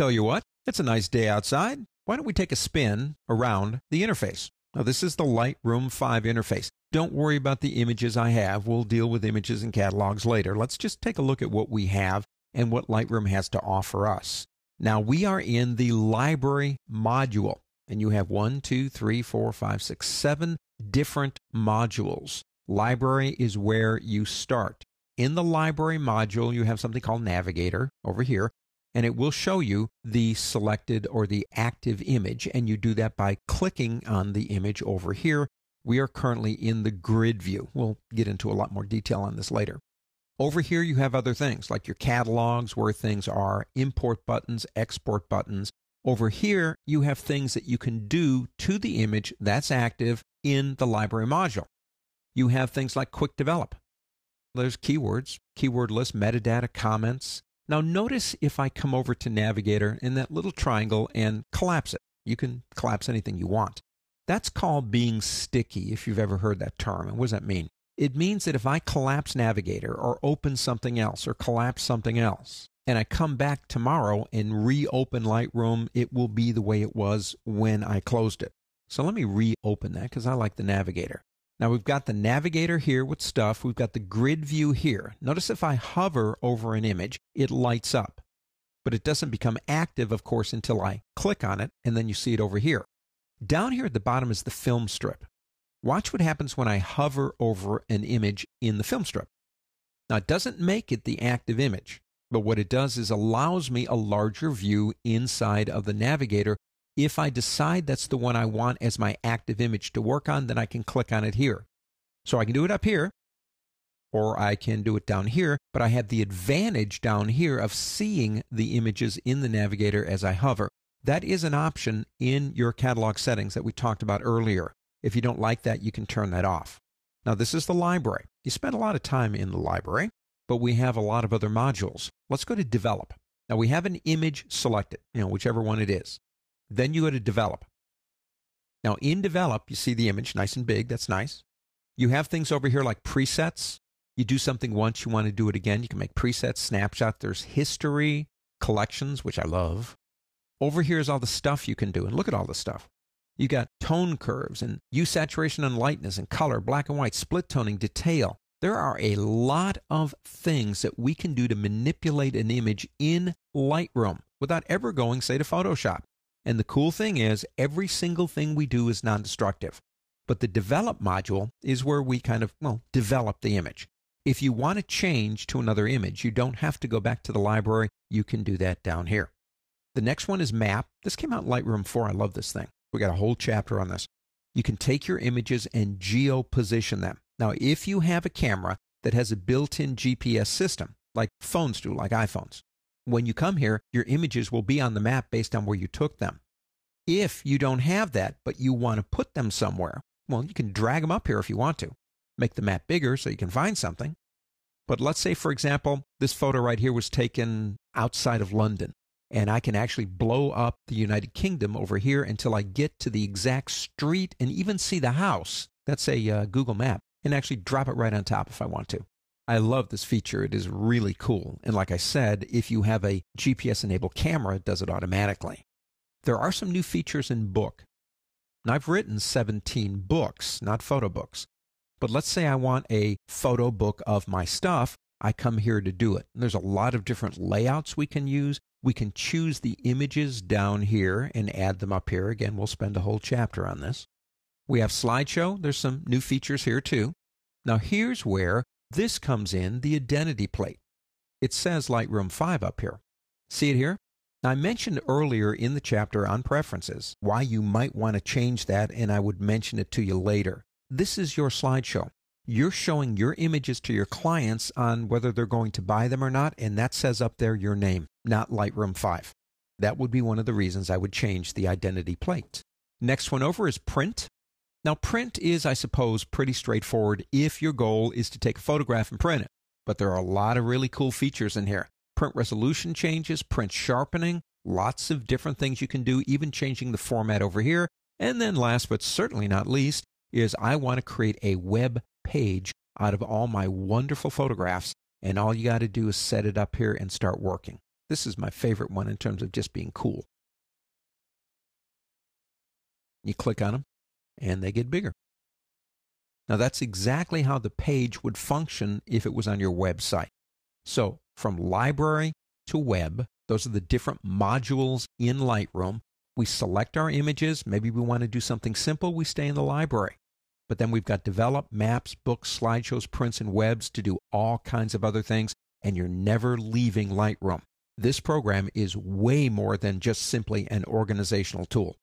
Tell you what, it's a nice day outside. Why don't we take a spin around the interface? Now, this is the Lightroom 5 interface. Don't worry about the images I have. We'll deal with images and catalogs later. Let's just take a look at what we have and what Lightroom has to offer us. Now, we are in the library module, and you have one, two, three, four, five, six, seven different modules. Library is where you start. In the library module, you have something called Navigator over here, and it will show you the selected or the active image. And you do that by clicking on the image over here. We are currently in the grid view. We'll get into a lot more detail on this later. Over here, you have other things like your catalogs, where things are, import buttons, export buttons. Over here, you have things that you can do to the image that's active in the library module. You have things like quick develop. There's keywords, keyword list, metadata, comments. Now notice if I come over to Navigator in that little triangle and collapse it. You can collapse anything you want. That's called being sticky, if you've ever heard that term. And what does that mean? It means that if I collapse Navigator or open something else or collapse something else, and I come back tomorrow and reopen Lightroom, it will be the way it was when I closed it. So let me reopen that because I like the Navigator. Now we've got the navigator here with stuff. We've got the grid view here. Notice if I hover over an image, it lights up. But it doesn't become active, of course, until I click on it, and then you see it over here. Down here at the bottom is the film strip. Watch what happens when I hover over an image in the film strip. Now, it doesn't make it the active image, but what it does is allows me a larger view inside of the navigator if I decide that's the one I want as my active image to work on, then I can click on it here. So I can do it up here, or I can do it down here, but I have the advantage down here of seeing the images in the navigator as I hover. That is an option in your catalog settings that we talked about earlier. If you don't like that, you can turn that off. Now, this is the library. You spend a lot of time in the library, but we have a lot of other modules. Let's go to develop. Now, we have an image selected, you know, whichever one it is. Then you go to develop. Now, in develop, you see the image nice and big. That's nice. You have things over here like presets. You do something once, you want to do it again. You can make presets, snapshots. There's history, collections, which I love. Over here is all the stuff you can do. And look at all the stuff. You got tone curves and hue saturation and lightness and color, black and white, split toning, detail. There are a lot of things that we can do to manipulate an image in Lightroom without ever going, say, to Photoshop. And the cool thing is, every single thing we do is non destructive. But the develop module is where we kind of, well, develop the image. If you want to change to another image, you don't have to go back to the library. You can do that down here. The next one is map. This came out in Lightroom 4. I love this thing. We got a whole chapter on this. You can take your images and geo position them. Now, if you have a camera that has a built in GPS system, like phones do, like iPhones, when you come here, your images will be on the map based on where you took them. If you don't have that, but you want to put them somewhere, well, you can drag them up here if you want to. Make the map bigger so you can find something. But let's say, for example, this photo right here was taken outside of London, and I can actually blow up the United Kingdom over here until I get to the exact street and even see the house. That's a uh, Google map, and actually drop it right on top if I want to. I love this feature. It is really cool. And like I said, if you have a GPS enabled camera, it does it automatically. There are some new features in Book. Now, I've written 17 books, not photo books. But let's say I want a photo book of my stuff. I come here to do it. And there's a lot of different layouts we can use. We can choose the images down here and add them up here. Again, we'll spend a whole chapter on this. We have slideshow. There's some new features here too. Now, here's where this comes in the identity plate. It says Lightroom 5 up here. See it here? I mentioned earlier in the chapter on preferences why you might want to change that, and I would mention it to you later. This is your slideshow. You're showing your images to your clients on whether they're going to buy them or not, and that says up there your name, not Lightroom 5. That would be one of the reasons I would change the identity plate. Next one over is print. Now, print is, I suppose, pretty straightforward if your goal is to take a photograph and print it. But there are a lot of really cool features in here. Print resolution changes, print sharpening, lots of different things you can do, even changing the format over here. And then last but certainly not least is I want to create a web page out of all my wonderful photographs. And all you got to do is set it up here and start working. This is my favorite one in terms of just being cool. You click on them, and they get bigger. Now, that's exactly how the page would function if it was on your website. So, from library to web, those are the different modules in Lightroom. We select our images. Maybe we want to do something simple. We stay in the library. But then we've got develop, maps, books, slideshows, prints, and webs to do all kinds of other things. And you're never leaving Lightroom. This program is way more than just simply an organizational tool.